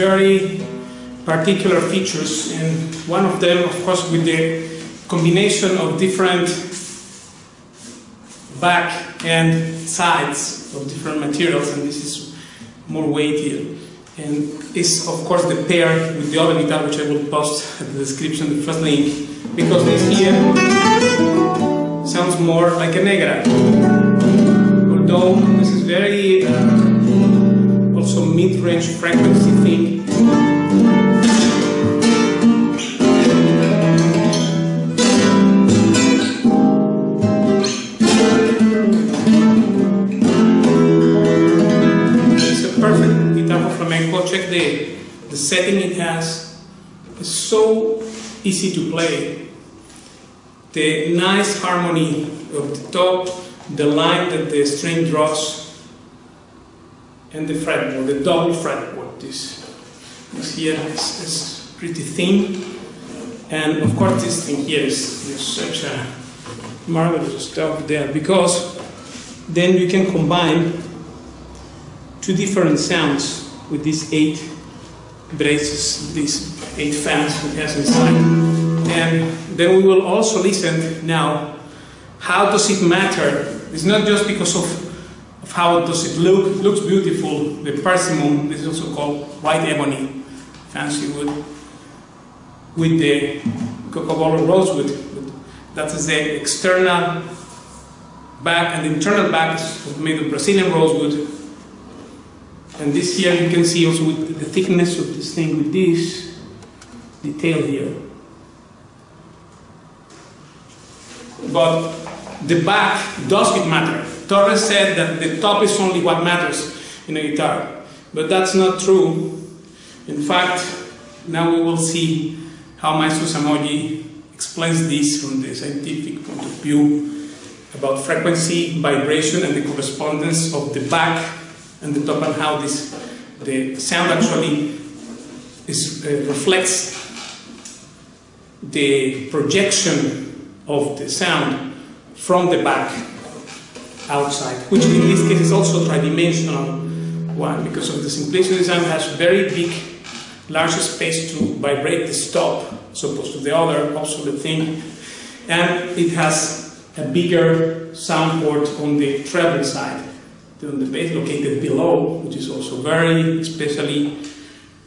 very particular features, and one of them, of course, with the combination of different back and sides of different materials, and this is more weighty. And is, of course, the pair with the other guitar, which I will post at the description, the first link, because this here sounds more like a Negra. Although this is very uh, also mid-range frequency thing. It's a perfect guitar for flamenco. Check the, the setting it has. It's so easy to play. The nice harmony of the top, the line that the string draws, and the fretboard, the double fretboard. This, this here is, is pretty thin. And of course, this thing here is, is such a marvelous stuff there because then you can combine two different sounds with these eight braces, these eight fans it has inside. And then we will also listen now, how does it matter? It's not just because of, of how does it look, it looks beautiful, the persimmon, this is also called white ebony, fancy wood, with the cocobolo rosewood. That is the external back, and the internal back is made of Brazilian rosewood. And this here you can see also with the thickness of this thing with this detail here. But the back does it matter. Torres said that the top is only what matters in a guitar. But that's not true. In fact, now we will see how Maestro Somogyi explains this from the scientific point of view about frequency, vibration, and the correspondence of the back and the top, and how this the sound actually is, uh, reflects the projection of the sound from the back outside, which in this case is also tridimensional one because of the Simplicio design has very big, large space to vibrate the stop as opposed to the other obsolete thing, and it has a bigger sound port on the treble side than the bass located below, which is also very specially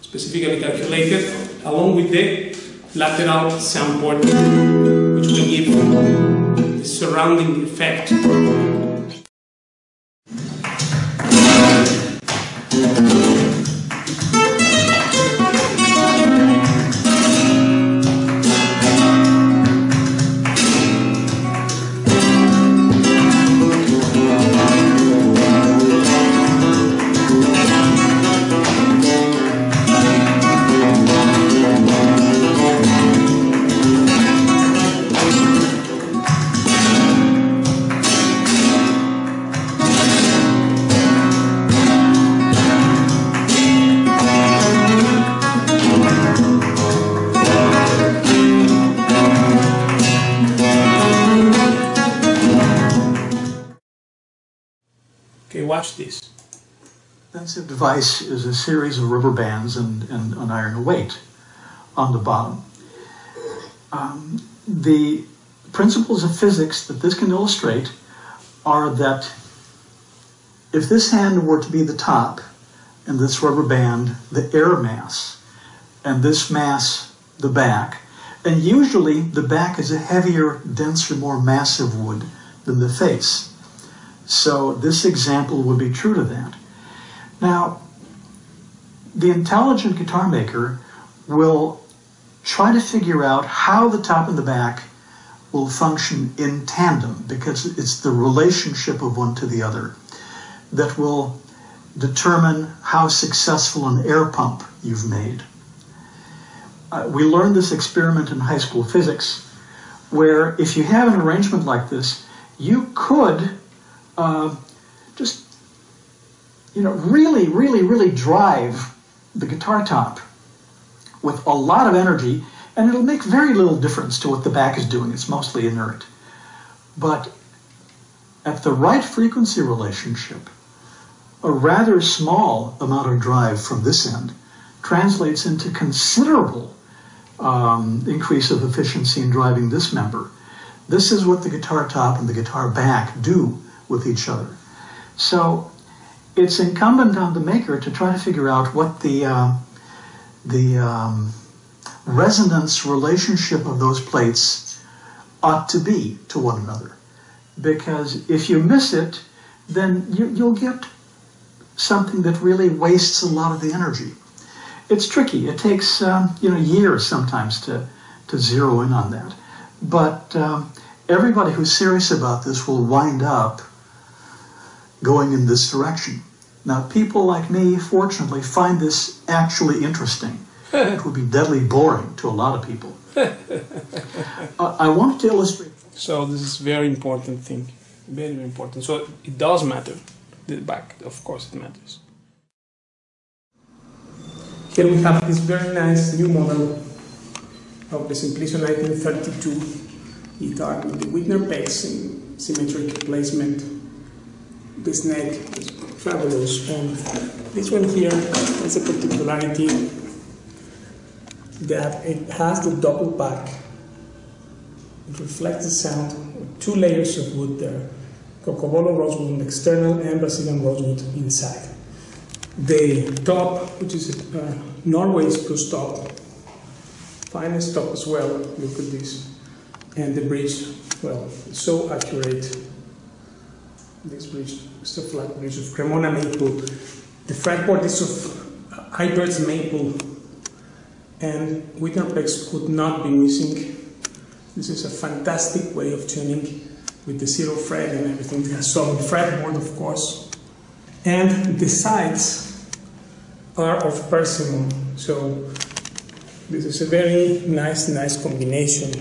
specifically calculated, along with the lateral sound port, which will give the surrounding effect. Watch this. Defensive device is a series of rubber bands and, and an iron weight on the bottom. Um, the principles of physics that this can illustrate are that if this hand were to be the top and this rubber band the air mass and this mass the back, and usually the back is a heavier, denser, more massive wood than the face. So this example would be true to that. Now, the intelligent guitar maker will try to figure out how the top and the back will function in tandem because it's the relationship of one to the other that will determine how successful an air pump you've made. Uh, we learned this experiment in high school physics where if you have an arrangement like this, you could uh, just, you know, really, really, really drive the guitar top with a lot of energy, and it'll make very little difference to what the back is doing. It's mostly inert. But at the right frequency relationship, a rather small amount of drive from this end translates into considerable um, increase of efficiency in driving this member. This is what the guitar top and the guitar back do with each other. So it's incumbent on the maker to try to figure out what the uh, the um, resonance relationship of those plates ought to be to one another. Because if you miss it, then you, you'll get something that really wastes a lot of the energy. It's tricky. It takes um, you know years sometimes to to zero in on that. But um, everybody who's serious about this will wind up going in this direction. Now, people like me, fortunately, find this actually interesting. it would be deadly boring to a lot of people. uh, I want to illustrate. So this is very important thing, very, very important. So it does matter. The back, of course, it matters. Here we have this very nice new model of the Simplicio 1932 guitar with the Wittner pegs in symmetric placement. This neck is fabulous, and this one here has a particularity that it has the double back. It reflects the sound with two layers of wood there. Cocobolo rosewood external and Brazilian rosewood inside. The top, which is uh, Norway spruce top, finest top as well, look at this. And the bridge, well, so accurate. This bridge is a flat bridge of Cremona maple. The fretboard is of Ibert's maple and Wittner pegs could not be missing. This is a fantastic way of tuning with the zero fret and everything. It has solid fretboard, of course. And the sides are of persimmon. So this is a very nice, nice combination